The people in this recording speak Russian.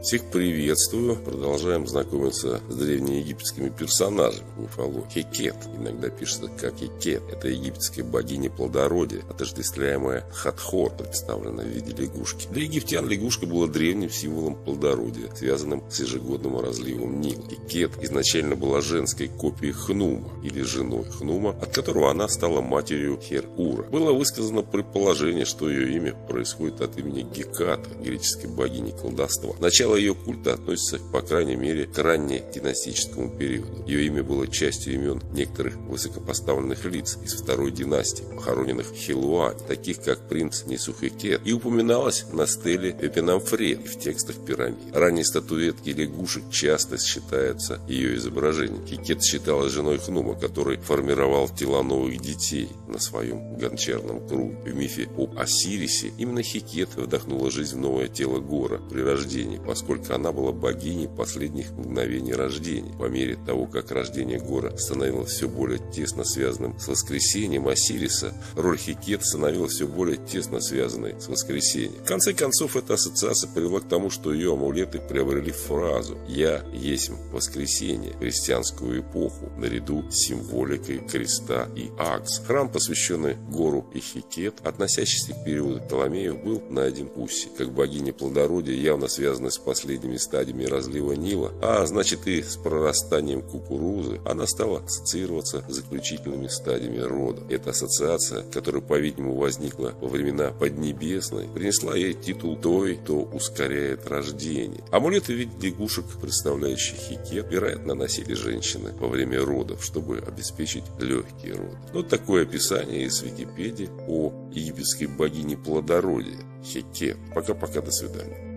Всех приветствую. Продолжаем знакомиться с древнеегипетскими персонажами мифологии. Хекет, иногда пишется как Хекет. Это египетская богиня плодородия, отождествляемая Хатхор, представленная в виде лягушки. Для египтян лягушка была древним символом плодородия, связанным с ежегодным разливом Нила. Хекет изначально была женской копией Хнума, или женой Хнума, от которого она стала матерью Хер-Ура. Было высказано предположение, что ее имя происходит от имени Геката, греческой богини колдовства. Начало Начало ее культа относится, по крайней мере, к раннединастическому периоду. Ее имя было частью имен некоторых высокопоставленных лиц из второй династии, похороненных в Хилуане, таких как принц Несухекет, и упоминалось на стеле Эпинамфре в текстах пирамид. Ранние статуэтки лягушек часто считаются ее изображением. Хикет считалась женой Хнума, который формировал тела новых детей на своем гончарном круге. В мифе об Осирисе именно Хикет вдохнула жизнь в новое тело Гора при рождении, поскольку она была богиней последних мгновений рождения. По мере того, как рождение Гора становилось все более тесно связанным с воскресением Осириса, роль Хикет становилась все более тесно связанной с воскресением. В конце концов, эта ассоциация привела к тому, что ее амулеты приобрели фразу «Я есть воскресение» в христианскую эпоху, наряду с символикой креста и акс. Храм, посвященный Гору и Хикет, относящийся к периоду Птоломеев, был найден в Усе, как богиня плодородия, явно связанная с последними стадиями разлива Нила, а значит и с прорастанием кукурузы, она стала ассоциироваться с заключительными стадиями рода. Эта ассоциация, которая, по-видимому, возникла во времена Поднебесной, принесла ей титул той, кто ускоряет рождение. Амулеты в виде лягушек, представляющие хикет, вероятно, носили женщины во время родов, чтобы обеспечить легкие роды. Но такое описание из Википедии о египетской богине плодородия Хекет. Пока-пока, до свидания.